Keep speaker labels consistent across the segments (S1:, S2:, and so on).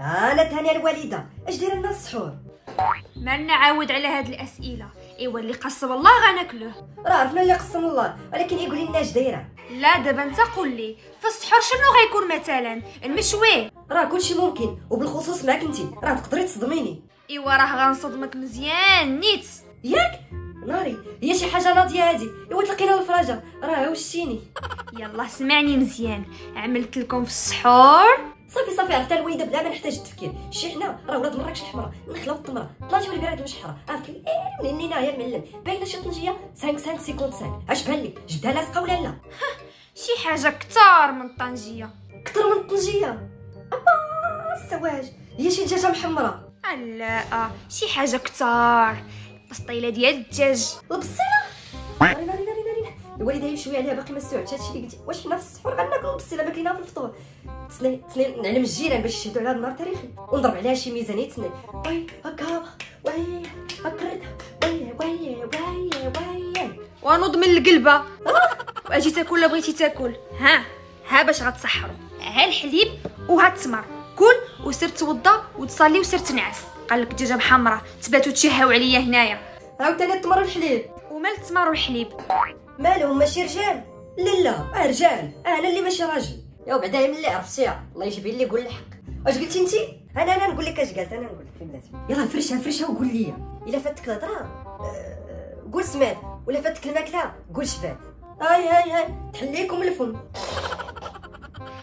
S1: أنا تاني الوالده اش دايرة لنا السحور
S2: ما نعاود على هاد الأسئلة. إيوا اللي قسم الله غناكلوه
S1: راه عرفنا اللي قسم الله ولكن يقولي لنا اش دايرة.
S2: لا دابا أنت قول لي. في السحور شنو غيكون مثلا؟ المشوي.
S1: راه كلشي ممكن وبالخصوص معاك انت راه تقدري تصدميني.
S2: إيوا راه غنصدمك مزيان نيت.
S1: ياك؟ ناري هي شي حاجة ناضية هادي. إيوا تلقينا الفراجة. راه وشتيني
S2: يلا سمعني مزيان. عملت لكم في السحور؟
S1: صافي صافي عرفتها الوالده بلا ما نحتاج التفكير. شي حنا راه ولاد مراكش الحمراء النخله والتمره طلاجه والبراد المشحره عرفتي إيه منين يا معلم باينه شي طنجيه 5 5 55 اش بان لك جبدها لاصقة ولا لا؟
S2: شي حاجة كتار من الطنجيه
S1: كثر من الطنجيه أبا السواج. هي شي دجاجة محمرة.
S2: لا شي حاجة كتار. بسطيله ديال الدجاج.
S1: البصيله ناري ناري ناري ناري الوالدة يمشيو عليها باقي ما استوعبتش هادشي اللي قلتي. واش حنا في السحور غناكلو البصيله ما كاينها في الفطور. تسني تسني نعلم الجيران باش يشهدوا على النهار تاريخي. ونضرب عليها شي ميزانية تسني وي هكا. وي هكرد وي وي وي وي.
S2: ونوض من القلبة. واجي تاكل ولا بغيتي تاكل. ها ها باش غتسحروا ها الحليب وها التمر كل وسير توضى وتصلي وسير تنعس. قال لك دجاجه محمرة تباتوا تشهاو عليا هنايا.
S1: عاوتاني التمر والحليب
S2: ومال التمر والحليب
S1: مالهم؟ ماشي رجال. لا لا رجال أنا اللي ماشي راجل. يا بعدا ملي عرفتيها الله يجبر لي قول الحق واش قلتي انت أنا أنا نقول لك اش قالت أنا نقول لك بلاتي. يلا فرشها فرشها وقول لي. إلا فاتك الهضرة آه، قول سمعت. ولا فاتك الماكلة قول شبات هاي هاي هاي تحليكم الفم.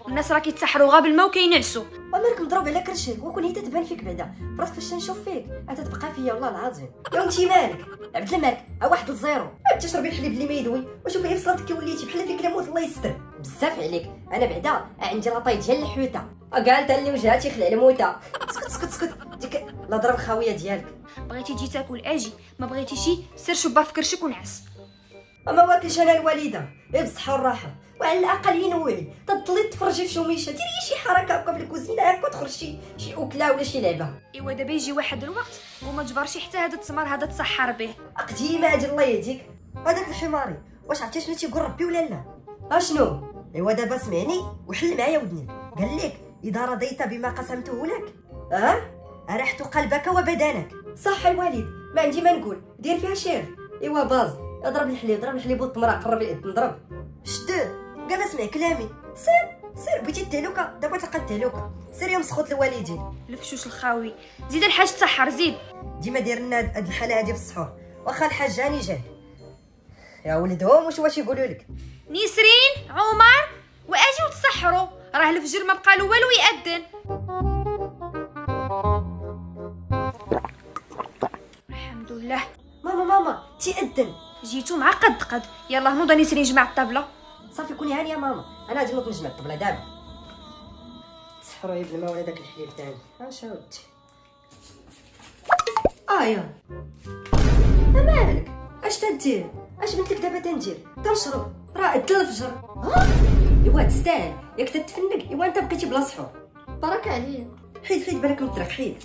S2: الناس راه كيتسحروا غا بالما وكينعسوا
S1: ومالك مضروب على كرشك وكون هي تتبان فيك بعدا. براسك فاش نشوف فيك. عاد تبقى فيا والله العظيم. يا انت مالك؟ عبد الملك ها واحد ل zéro عاد تشربي الحليب اللي ما يدوي وشوفي في صلاتك كي وليتي. بحال فيك لموت الله يستر. بزاف عليك. أنا بعدا عندي لاطاي ديال الحوتة. قالت اللي وجهها تيخلع الموتة. اسكت اسكت اسكت ديك الهضره الخاويه ديالك.
S2: بغيتي تجي تاكل أجي. ما بغيتيش سير شبا في كرشك ونعس.
S1: ما واكلش أنا الوالدة غير بالصحه والراحة وعلى الأقل ينوعي. تضلي تفرجي في شوميشة ديري شي حركة هكا في الكوزينة هكا تخرج شي أكلة ولا شي لعبة.
S2: إيوا دابا يجي واحد الوقت وما تجبرش حتى هذا التمر هذا تسحر به.
S1: قديمه أجل الله يهديك. هذاك الحماري واش عرفتي شنو تيقول ربي ولا لا؟ اشنو إيوا دابا سمعني وحل معايا ودني. قال لك إذا رضيت بما قسمته لك ها؟ أرحت قلبك وبدنك. صح الوالد ما عندي ما نقول. دير فيها شير. إيوا باز. اضرب الحليب ضرب الحليب والتمرة قرب اليد نضرب. شد قال اسمع كلامي. سير سير بغيتي التهلوكة؟ دابا تلقى التهلوكة. سير يا مسخوط الوالدين.
S2: الفشوش الخاوي. زيد الحاج تسحر زيد.
S1: ديما داير لنا هاد الحالة هادي في السحور واخا الحاج هاني جاي. يا ولدهم واش واش يقولوا لك؟
S2: نسرين عمر وآجي وتسحروا. راه الفجر ما بقى له والو يأذن. الحمد لله.
S1: ماما ماما تيأذن.
S2: جيتو مع قد. قد يلا نوض نسرين جمع الطابله
S1: صافي كوني هانيه ماما. أنا غادي نوض نجمع الطبلة دابا. تسحروا يا ابن ما ولا داك الحليب تاعي. اش ودي ايا مالك أش تدير؟ أش بنت لك دابا تندير؟ تنشرب. راه اد الفجر. ايوا تستاهل. ياك تتفنق. ايوا أنت بقيتي بلا سحور بركه عليا. حيد حيد بالك من الطريق حيد.